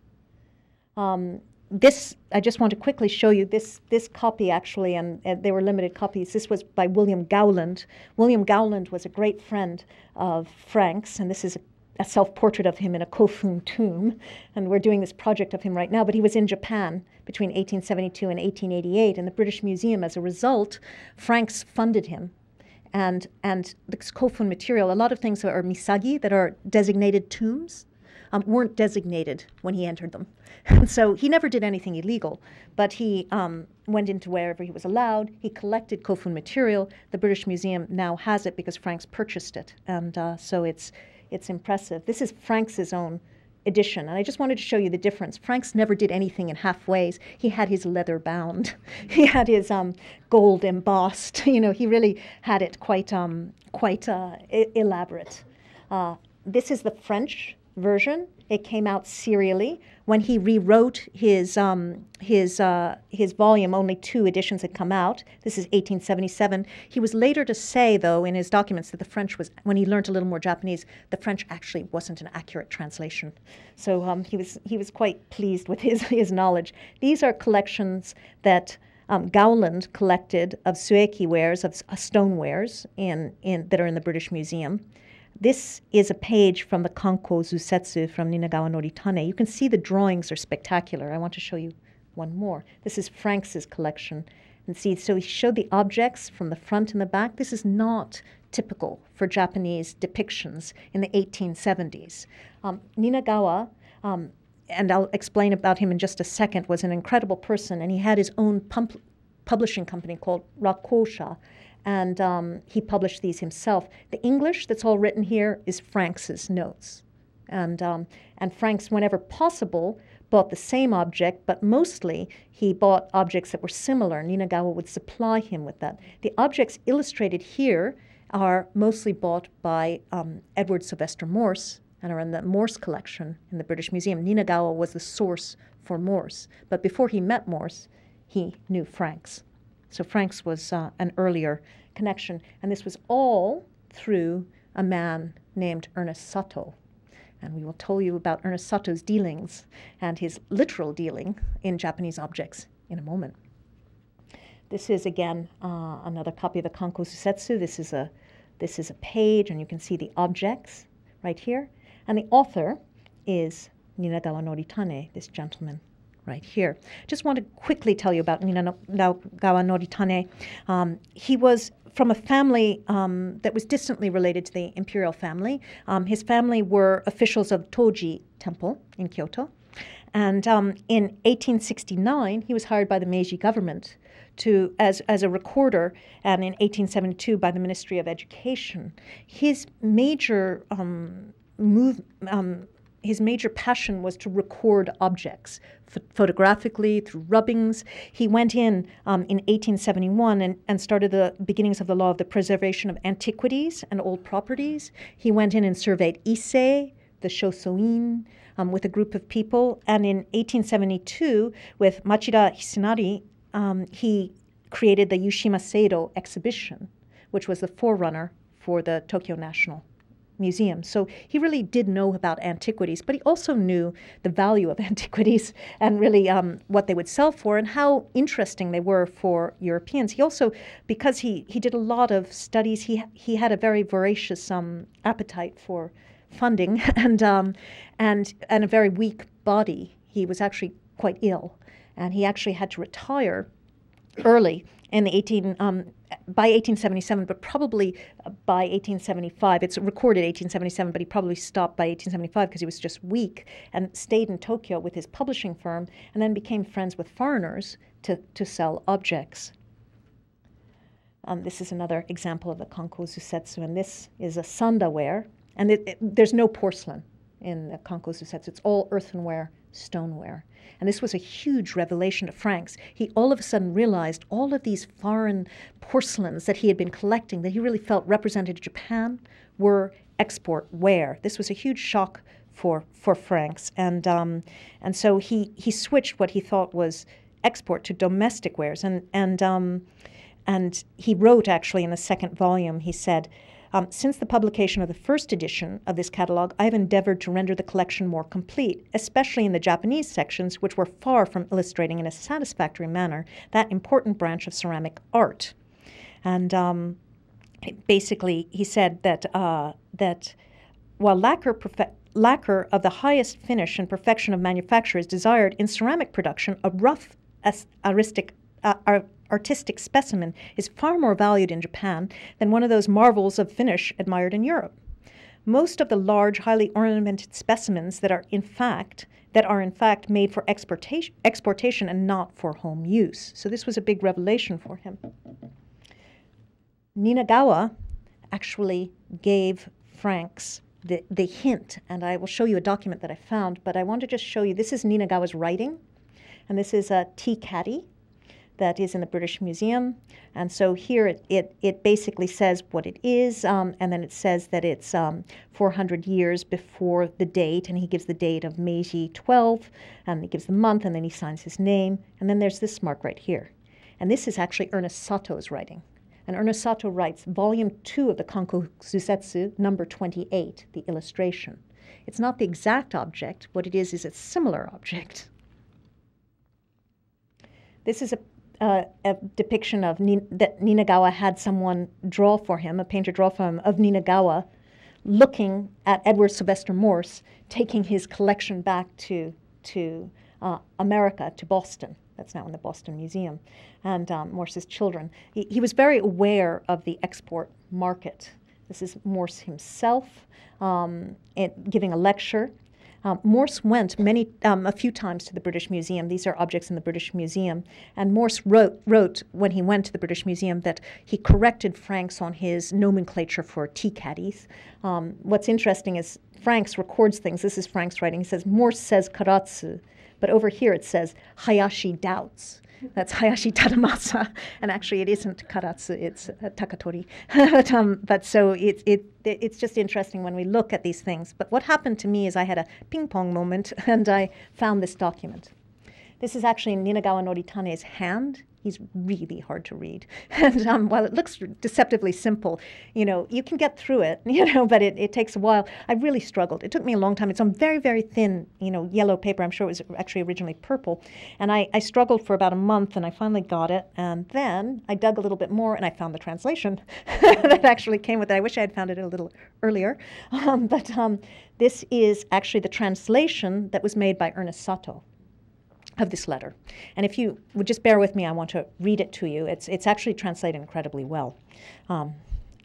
Speaker 2: Um, this I just want to quickly show you this this copy actually, and, and they were limited copies. This was by William Gowland. William Gowland was a great friend of Frank's, and this is a, a self-portrait of him in a Kofun tomb. And we're doing this project of him right now. But he was in Japan between 1872 and 1888, and the British Museum, as a result, Franks funded him and and this kofun material, a lot of things are misasagi that are designated tombs um, weren't designated when he entered them. And so he never did anything illegal, but he um, went into wherever he was allowed. He collected Kofun material. The British Museum now has it because Franks purchased it, and uh, so it's it's impressive. This is Franks' own edition, and I just wanted to show you the difference. Franks never did anything in halfways. He had his leather bound. he had his um, gold embossed. You know, he really had it quite um, quite uh, elaborate. Uh, this is the French version. It came out serially. When he rewrote his um, his uh, his volume, only two editions had come out. This is 1877. He was later to say, though, in his documents that the French was when he learned a little more Japanese, the French actually wasn't an accurate translation. So um, he was he was quite pleased with his his knowledge. These are collections that. Um, Gowland collected of sueki wares, of uh, stonewares in, in, that are in the British Museum. This is a page from the Kanko Zusetsu from Ninagawa Noritane. You can see the drawings are spectacular. I want to show you one more. This is Franks's collection. And see, so he showed the objects from the front and the back. This is not typical for Japanese depictions in the 1870s. Um, Ninagawa, um, and I'll explain about him in just a second, was an incredible person, and he had his own pump- publishing company called Rakosha and um, he published these himself. The English that's all written here is Franks's notes, and um, and Franks, whenever possible, bought the same object, but mostly he bought objects that were similar. Ninagawa would supply him with that. The objects illustrated here are mostly bought by um, Edward Sylvester Morse and are in the Morse collection in the British Museum. Ninagawa was the source for Morse, but before he met Morse, he knew Franks. So Franks was uh, an earlier connection, and this was all through a man named Ernest Satow. And we will tell you about Ernest Satow's dealings and his literal dealing in Japanese objects in a moment. This is again uh, another copy of the Kanko Zusetsu. This is a this is a page, and you can see the objects right here. And the author is Ninagawa Noritane, this gentleman right here. Just want to quickly tell you about Ninagawa Noritane. Um, he was from a family um, that was distantly related to the imperial family. Um, his family were officials of Toji Temple in Kyoto. And um, in 1869, he was hired by the Meiji government to as, as a recorder, and in 1872 by the Ministry of Education. His major um, move, um, his major passion was to record objects photographically through rubbings. He went in um, in 1871 and, and started the beginnings of the law of the preservation of antiquities and old properties. He went in and surveyed Ise, the Shosoin, um, with a group of people. And in 1872, with Machida Hisanari, um, he created the Yushima Seido exhibition, which was the forerunner for the Tokyo National museum. So he really did know about antiquities, but he also knew the value of antiquities and really um, what they would sell for and how interesting they were for Europeans. He also, because he, he did a lot of studies, he, he had a very voracious um, appetite for funding and, um, and, and a very weak body. He was actually quite ill, and he actually had to retire early in the 18 um, by 1877, but probably uh, by 1875. It's recorded 1877, but he probably stopped by 1875 because he was just weak and stayed in Tokyo with his publishing firm, and then became friends with foreigners to to sell objects. Um, this is another example of the Kanko Zusetsu, and this is a sanda ware, and it, it, there's no porcelain in the Kanko Zusetsu. It's all earthenware stoneware. And this was a huge revelation to Franks. He all of a sudden realized all of these foreign porcelains that he had been collecting, that he really felt represented Japan, were export ware. This was a huge shock for for Franks, and um, and so he he switched what he thought was export to domestic wares, and and um, and he wrote actually in the second volume. He said. Um, since the publication of the first edition of this catalog, I have endeavored to render the collection more complete, especially in the Japanese sections, which were far from illustrating in a satisfactory manner that important branch of ceramic art. And um, basically, he said that that, that while lacquer, profe- lacquer of the highest finish and perfection of manufacture is desired in ceramic production, a rough aristic, uh, artistic specimen is far more valued in Japan than one of those marvels of finish admired in Europe. Most of the large, highly ornamented specimens that are in fact that are in fact made for exportation, exportation and not for home use. So this was a big revelation for him. Ninagawa actually gave Franks the, the hint, and I will show you a document that I found, but I want to just show you this is Ninagawa's writing, and this is a tea caddy that is in the British Museum. And so here it, it, it basically says what it is, um, and then it says that it's um, 400 years before the date, and he gives the date of Meiji 12, and he gives the month, and then he signs his name. And then there's this mark right here. And this is actually Ernest Satow's writing. And Ernest Satow writes Volume 2 of the Kanko Zusetsu, number 28, the illustration. It's not the exact object. What it is is a similar object. This is a, uh, a depiction of Ni- that Ninagawa had someone draw for him, a painter draw for him, of Ninagawa looking at Edward Sylvester Morse, taking his collection back to, to uh, America, to Boston that's now in the Boston Museum, and um, Morse's children. He, he, was very aware of the export market. This is Morse himself um, giving a lecture. Um, Morse went many, um, a few times to the British Museum. These are objects in the British Museum. And Morse wrote, wrote when he went to the British Museum that he corrected Franks on his nomenclature for tea caddies. Um, what's interesting is Franks records things. This is Franks writing. He says, Morse says karatsu. But over here it says Hayashi doubts. That's Hayashi Tadamasa, and actually it isn't Karatsu, it's uh, Takatori. but, um, but so it, it, it's just interesting when we look at these things. But what happened to me is I had a ping pong moment and I found this document. This is actually Ninagawa Noritane's hand he's really hard to read. And um, while it looks deceptively simple, you know, you can get through it, you know, but it, it takes a while. I really struggled. It took me a long time. It's on very, very thin, you know, yellow paper. I'm sure it was actually originally purple. And I, I struggled for about a month and I finally got it. And then I dug a little bit more and I found the translation that actually came with it. I wish I had found it a little earlier. Um, but um, this is actually the translation that was made by Ernest Satow of this letter. And if you would just bear with me, I want to read it to you. It's, it's actually translated incredibly well. Um,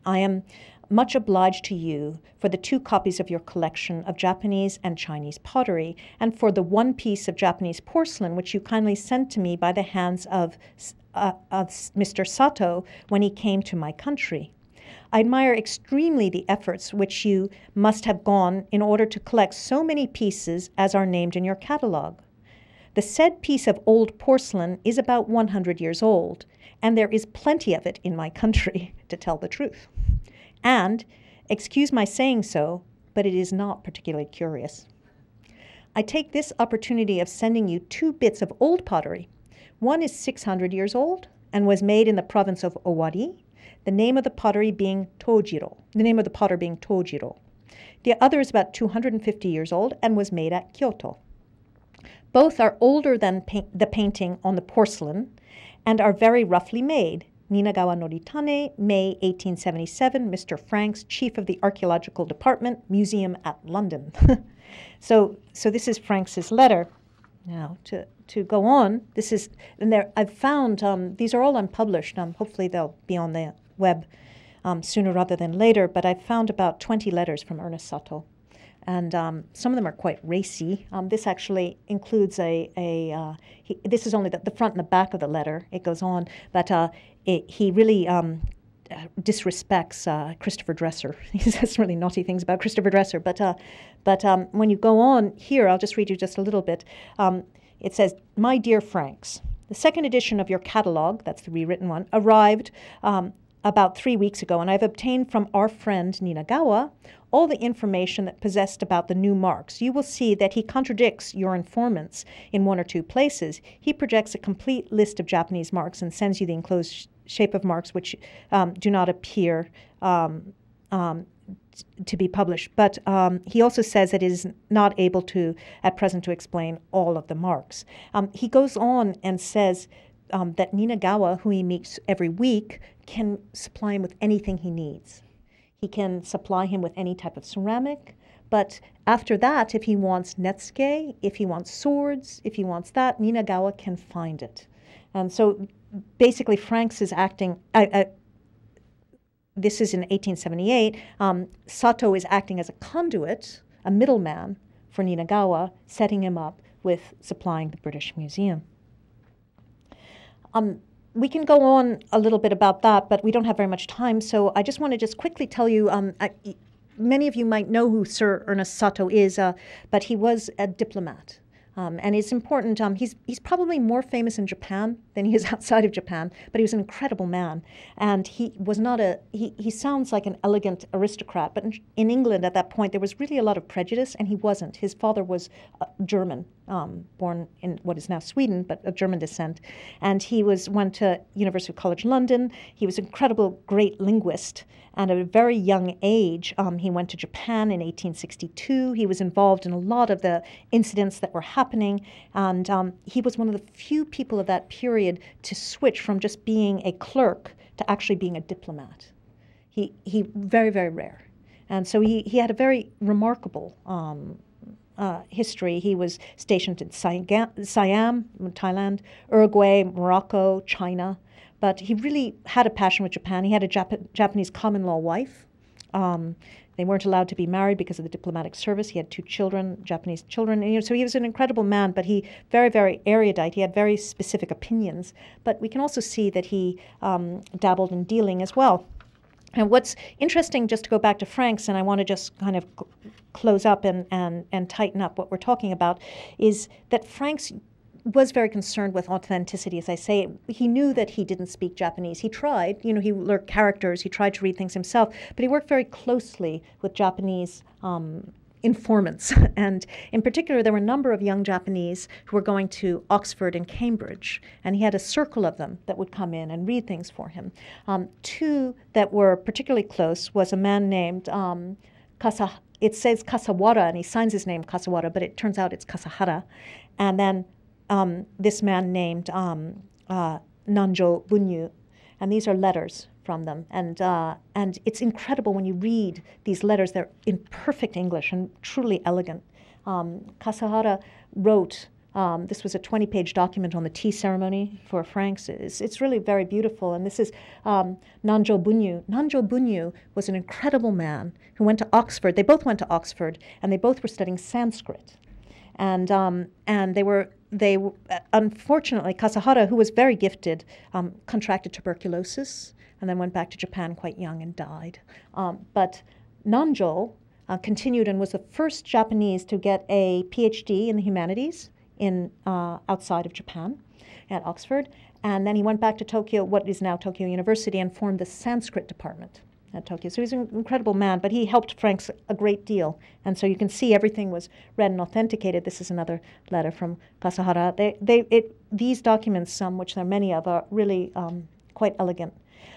Speaker 2: I am much obliged to you for the two copies of your collection of Japanese and Chinese pottery, and for the one piece of Japanese porcelain which you kindly sent to me by the hands of, uh, of Mr. Satow when he came to my country. I admire extremely the efforts which you must have gone in order to collect so many pieces as are named in your catalogue. The said piece of old porcelain is about 100 years old, and there is plenty of it in my country, to tell the truth. And, excuse my saying so, but it is not particularly curious. I take this opportunity of sending you two bits of old pottery. One is 600 years old and was made in the province of Owari, the name of the pottery being Tojiro, the name of the potter being Tojiro. The other is about 250 years old and was made at Kyoto. Both are older than pa- the painting on the porcelain and are very roughly made. Ninagawa Noritane, May 1877, Mr. Franks, Chief of the Archaeological Department, Museum at London. so, so this is Franks's letter. Now, to, to go on, this is, and there, I've found, um, these are all unpublished. Um, hopefully they'll be on the web um, sooner rather than later, but I've found about 20 letters from Ernest Satow and um, some of them are quite racy. Um, this actually includes a, a uh, he, this is only the, the, front and the back of the letter. It goes on, but uh, it, he really um, disrespects uh, Christopher Dresser. he says really naughty things about Christopher Dresser. But, uh, but um, when you go on here, I'll just read you just a little bit. Um, it says, My dear Franks, the second edition of your catalog, that's the rewritten one, arrived um, about three weeks ago, and I've obtained from our friend Ninagawa all the information that possessed about the new marks. You will see that he contradicts your informants in one or two places. He projects a complete list of Japanese marks and sends you the enclosed sh- shape of marks which um, do not appear um, um, to be published. But um, he also says that it is not able to, at present, to explain all of the marks. Um, he goes on and says um, that Ninagawa, who he meets every week, can supply him with anything he needs. He can supply him with any type of ceramic. But after that, if he wants netsuke, if he wants swords, if he wants that, Ninagawa can find it. And so basically, Franks is acting. This is in 1878. Um, Satow is acting as a conduit, a middleman for Ninagawa, setting him up with supplying the British Museum. Um, we can go on a little bit about that, but we don't have very much time. So I just want to just quickly tell you. Um, I, many of you might know who Sir Ernest Satow is, uh, but he was a diplomat. Um, and it's important. Um, he's he's probably more famous in Japan than he is outside of Japan, but he was an incredible man. And he was not a he. He sounds like an elegant aristocrat, but in, in England at that point there was really a lot of prejudice, and he wasn't. His father was uh, German, um, born in what is now Sweden, but of German descent, and he was went to University College London. He was an incredible, great linguist, and at a very young age, um, he went to Japan in 1862. He was involved in a lot of the incidents that were happening, and um, he was one of the few people of that period to switch from just being a clerk to actually being a diplomat. He, he very, very rare. And so he, he had a very remarkable um, uh, history. He was stationed in Siam, Thailand, Uruguay, Morocco, China, but he really had a passion with Japan. He had a Jap- Japanese common law wife. Um, they weren't allowed to be married because of the diplomatic service. He had two children, Japanese children. And, you know, so he was an incredible man, but he very, very erudite. He had very specific opinions. But we can also see that he um, dabbled in dealing as well. And what's interesting, just to go back to Franks, and I want to just kind of cl- close up and, and, and tighten up what we're talking about, is that Franks was very concerned with authenticity. As I say, he knew that he didn't speak Japanese. He tried, you know, he learned characters, he tried to read things himself, but he worked very closely with Japanese um, informants. and in particular, there were a number of young Japanese who were going to Oxford and Cambridge, and he had a circle of them that would come in and read things for him. Um, two that were particularly close was a man named um, Kasa. It says Kasawara, and he signs his name Kasawara, but it turns out it's Kasahara. And then um, this man named um, uh, Nanjo Bunyu, and these are letters from them. And, uh, and it's incredible when you read these letters. They're in perfect English and truly elegant. Um, Kasahara wrote, um, this was a 20 page document on the tea ceremony for Franks. It's, it's really very beautiful. And this is um, Nanjo Bunyu. Nanjo Bunyu was an incredible man who went to Oxford. They both went to Oxford, and they both were studying Sanskrit. And, um, and they were they unfortunately Kasahara, who was very gifted, um, contracted tuberculosis and then went back to Japan quite young and died. Um, but Nanjo uh, continued and was the first Japanese to get a PhD in the humanities in uh, outside of Japan at Oxford. And then he went back to Tokyo, what is now Tokyo University, and formed the Sanskrit department at Tokyo. So he's an incredible man, but he helped Franks a great deal. And so you can see everything was read and authenticated. This is another letter from Kasahara. They, they, it, these documents, some which there are many of, are really um, quite elegant.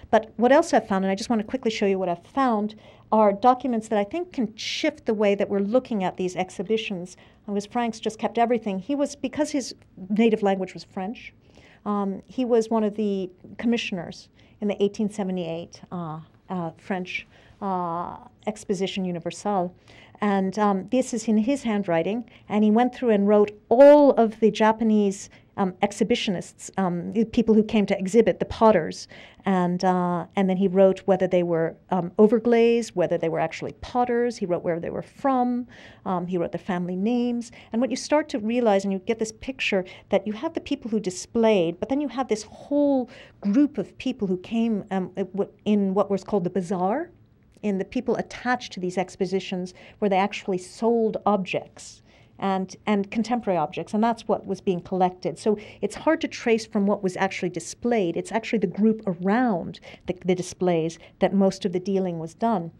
Speaker 2: But what else I've found, and I just want to quickly show you what I've found, are documents that I think can shift the way that we're looking at these exhibitions. Because Franks just kept everything. He was, because his native language was French, um, he was one of the commissioners in the 1878 uh, uh, French uh, Exposition Universelle. And um, this is in his handwriting. And he went through and wrote all of the Japanese um, exhibitionists, um, people who came to exhibit, the potters, and uh, and then he wrote whether they were um, overglazed, whether they were actually potters. He wrote where they were from. Um, he wrote their family names. And what you start to realize, and you get this picture that you have the people who displayed, but then you have this whole group of people who came um, in what was called the bazaar, in the people attached to these expositions, where they actually sold objects and, and contemporary objects, and that's what was being collected. So it's hard to trace from what was actually displayed. It's actually the group around the, the displays that most of the dealing was done.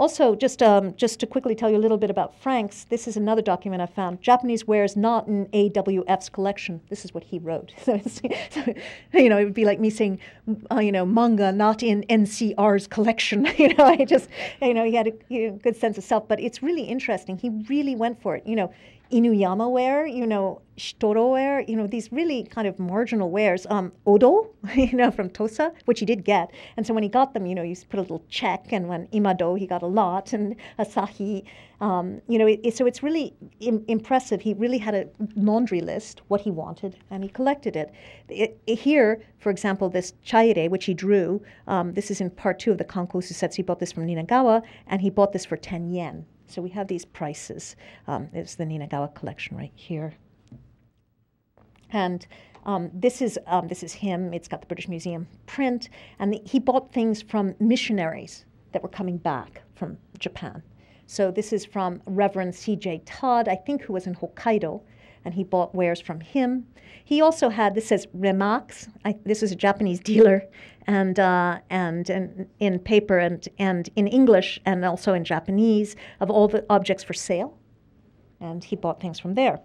Speaker 2: Also, just um, just to quickly tell you a little bit about Franks, this is another document I found. Japanese wares not in AWF's collection. This is what he wrote. so, so, you know, it would be like me saying, uh, you know, manga not in NCR's collection. you know, I just, you know, he had a you know, good sense of self. But it's really interesting. He really went for it. You know, Inuyama ware, you know, Shidoro ware, you know, these really kind of marginal wares. Um, Odo, you know, from Tosa, which he did get. And so when he got them, you know, you put a little check, and when Imado, he got a lot, and Asahi, um, you know, it, it, so it's really Im- impressive. He really had a laundry list, what he wanted, and he collected it. it, it here, for example, this chaire, which he drew, um, this is in part two of the Kanko Zusetsu. He bought this from Ninagawa, and he bought this for 10 yen. So we have these prices. Um, it's the Ninagawa collection right here. And um, this is um, this is him. It's got the British Museum print, and the, he bought things from missionaries that were coming back from Japan. So this is from Reverend C.J. Todd, I think, who was in Hokkaido, and he bought wares from him. He also had this says Remax. I, this was a Japanese dealer, and uh, and and in paper and and in English and also in Japanese of all the objects for sale, and he bought things from there.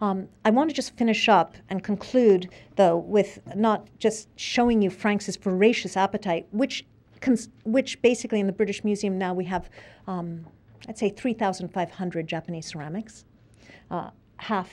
Speaker 2: Um, I want to just finish up and conclude, though, with not just showing you Franks's voracious appetite, which, cons- which basically in the British Museum now we have, um, I'd say, 3,500 Japanese ceramics, uh, half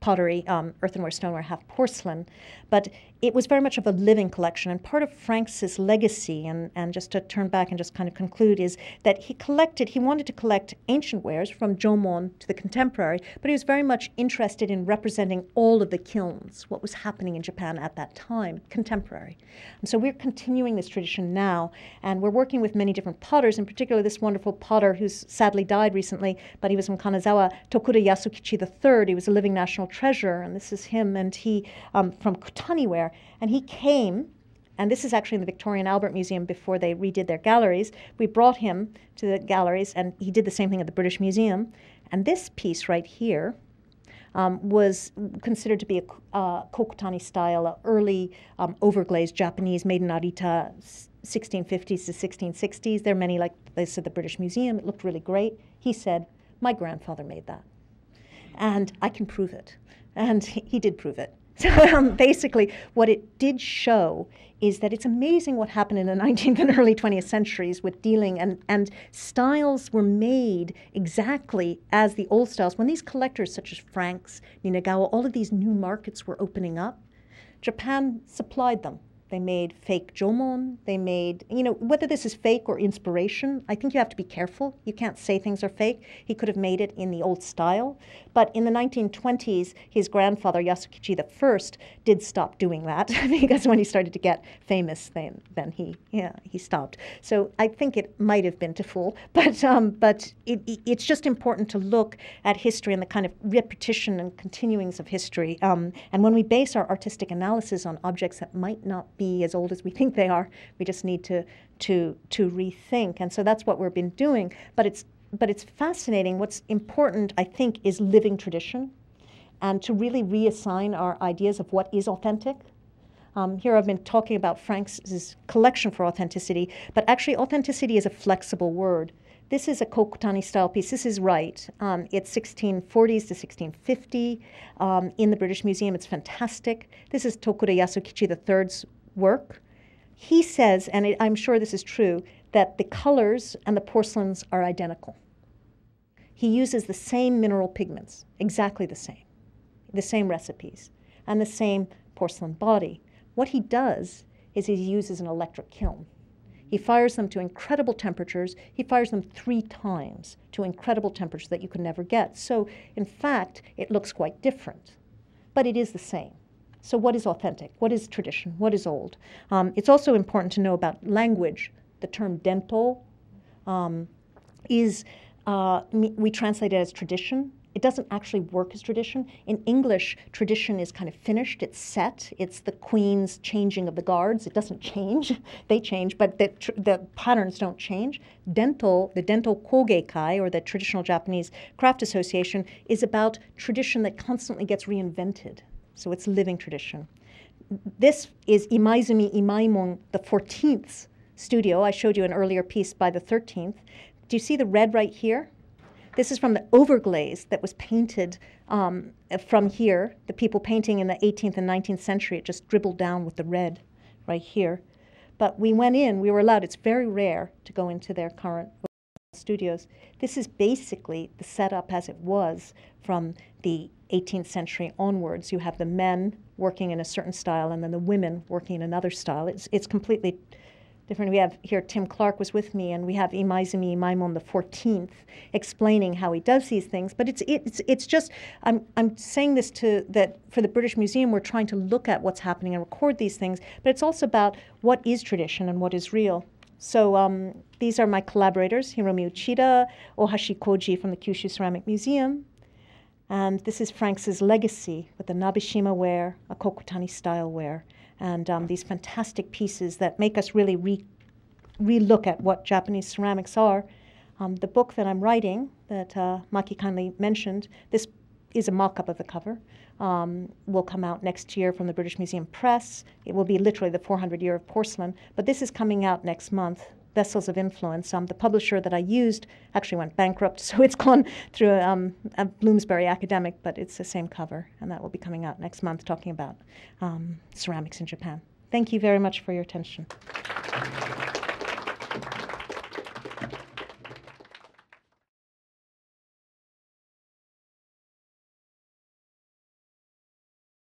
Speaker 2: pottery, um, earthenware, stoneware, half porcelain. But it was very much of a living collection. And part of Franks's legacy, and, and just to turn back and just kind of conclude, is that he collected, he wanted to collect ancient wares from Jomon to the contemporary, but he was very much interested in representing all of the kilns, what was happening in Japan at that time, contemporary. And so we're continuing this tradition now, and we're working with many different potters, in particular this wonderful potter who's sadly died recently, but he was from Kanazawa, Tokuda Yasokichi III. He was a living national treasure, and this is him, and he, um, from Kutaniware, and he came, and this is actually in the Victoria and Albert Museum before they redid their galleries. We brought him to the galleries, and he did the same thing at the British Museum. And this piece right here um, was considered to be a uh, Kokutani style, early um, overglazed Japanese made in Arita 1650s to 1660s. There are many, like this at the British Museum. It looked really great. He said, My grandfather made that. And I can prove it. And he did prove it. So um, basically, what it did show is that it's amazing what happened in the 19th and early 20th centuries with dealing, and, and styles were made exactly as the old styles. When these collectors, such as Franks, Ninagawa, all of these new markets were opening up, Japan supplied them they made fake jomon. They made, you know, whether this is fake or inspiration, I think you have to be careful. You can't say things are fake. He could have made it in the old style. But in the 1920s, his grandfather, Yasokichi I, did stop doing that because when he started to get famous, then, then he, yeah, he stopped. So I think it might have been to fool. But, um, but it, it, it's just important to look at history and the kind of repetition and continuings of history. Um, and when we base our artistic analysis on objects that might not be as old as we think they are. We just need to to to rethink, and so that's what we've been doing. But it's but it's fascinating. What's important, I think, is living tradition, and to really reassign our ideas of what is authentic. Um, here I've been talking about Frank's collection for authenticity, but actually authenticity is a flexible word. This is a Kokutani style piece. This is right. Um, it's 1640s to 1650. Um, in the British Museum, it's fantastic. This is Tokuda Yasokichi III's work, he says, and I'm sure this is true, that the colors and the porcelains are identical. He uses the same mineral pigments, exactly the same, the same recipes, and the same porcelain body. What he does is he uses an electric kiln. He fires them to incredible temperatures. He fires them three times to incredible temperatures that you can never get. So, in fact, it looks quite different. but it is the same. So, what is authentic? What is tradition? What is old? Um, it's also important to know about language. The term dento um, is, uh, we translate it as tradition. It doesn't actually work as tradition. In English, tradition is kind of finished, it's set. It's the queen's changing of the guards. It doesn't change, they change, but the, the patterns don't change. Dento, the Dento Kogeikai, or the Traditional Japanese Craft Association, is about tradition that constantly gets reinvented. So it's living tradition. This is Imaizumi Imaemon, the 14th studio. I showed you an earlier piece by the 13th. Do you see the red right here? This is from the overglaze that was painted um, from here. The people painting in the 18th and 19th century, it just dribbled down with the red right here. But we went in, we were allowed, it's very rare to go into their current studios. This is basically the setup as it was from the 18th century onwards. You have the men working in a certain style and then the women working in another style. It's, it's completely different. We have here Tim Clark was with me, and we have Imaizumi Imaemon the 14th explaining how he does these things. But it's it's it's just I'm I'm saying this to that for the British Museum, we're trying to look at what's happening and record these things. But it's also about what is tradition and what is real. So um, these are my collaborators: Hiromi Uchida, Ohashi Koji from the Kyushu Ceramic Museum. And this is Franks's legacy with the Nabeshima ware, a Kokutani style ware and um, these fantastic pieces that make us really re relook at what Japanese ceramics are. Um, the book that I'm writing, that uh, Maki kindly mentioned, this is a mock up of the cover, um, will come out next year from the British Museum Press. It will be literally the 400 year of porcelain, but this is coming out next month vessels of influence. Um, the publisher that I used actually went bankrupt, so it's gone through um, a Bloomsbury academic, but it's the same cover, and that will be coming out next month talking about um, ceramics in Japan. Thank you very much for your attention.